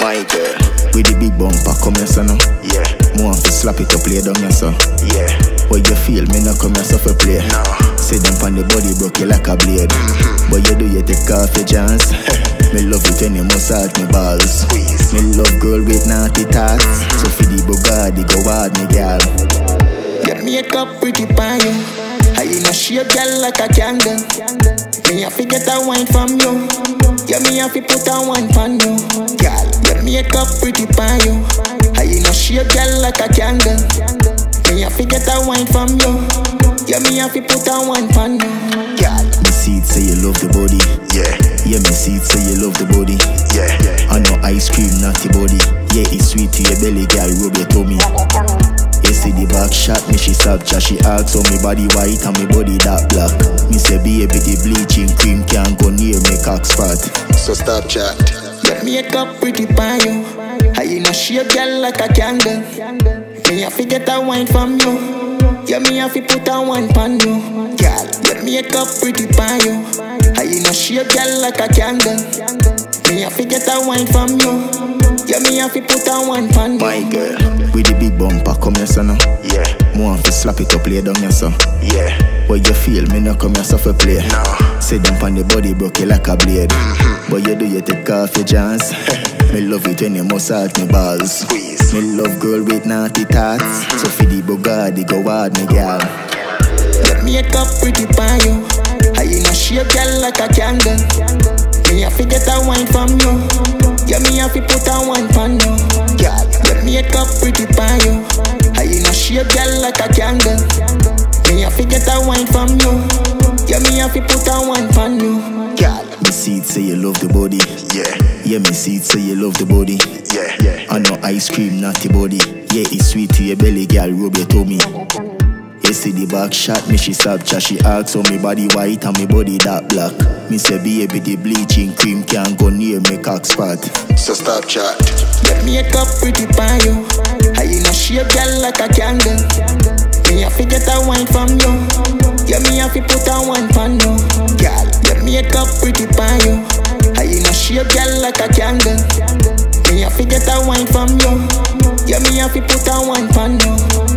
My girl, With the big bumper, come here, son. yeah, More to slap it up, lay down here, son. yeah, What you feel, me not come here, so for play. no, Say them on the body, broke you like a blade. Mm-hmm. But you do, you take off your chance. me love it when you massage me balls. How you know shape girl like a candle. Me have to get a wine from you. Yeah, me have to put a wine from you. Girl, your makeup pretty pie. How you know shape girl like a candle. Me have to get a wine from you. Yeah, me have to put a wine from you. Girl, Me see it, say you love the body. yeah, Yeah, me see it, say you love the body. yeah, yeah, I know ice cream, naughty body. Yeah, it's sweet to your belly, girl, rub your tummy. You back shot, me she stop chat. She asks on me body white and me body that black. Me say baby, the bleaching cream can't go near me cock spot. so stop chat, your makeup pretty pie. How you know shape girl like a candle. Me have to get a wine from you. Yeah, me have to put a wine from you. Girl, your makeup pretty pie. How you know shape girl like a candle. Me have to get a wine from you. Yeah, me have to put a wine from you. my girl, With the big bumper, come here, son. yeah, More have to slap it up, lay down here, son. yeah, What you feel, me not come here, so for play. no, Say them on the body, broke you like a blade. Mm-hmm. But you do, you take off your chance. me love it when you massage me balls. squeeze, Me love girl with naughty thoughts. Mm-hmm. So for the Bugatti, go hard, me gal. Your makeup pretty pie. How you know shape girl like a candle. To get a wine from you. Yeah, me have to put a wine from you. Girl, your makeup pretty. How you know shape girl like a candle. Me have to get a wine from you. Yeah, me have to put a wine from you. Girl, Me see it, say you love the body. yeah, Yeah, me see it, say you love the body. yeah, yeah, I know ice cream, naughty body. Yeah, it's sweet to your belly, girl, rub your tummy. You see the back shot, me she stop chat. She asks on me body white and me body that black. Me say baby, the bleaching cream can't go near me cock spot. so stop chat, your makeup pretty pie. How you know shape girl like a candle. Me have to get a wine from you. Yeah, me have to put a wine from you. Girl, your makeup pretty pie. How you know shape girl like a candle. Me have to get a wine from you. Yeah, me have to put a wine from you.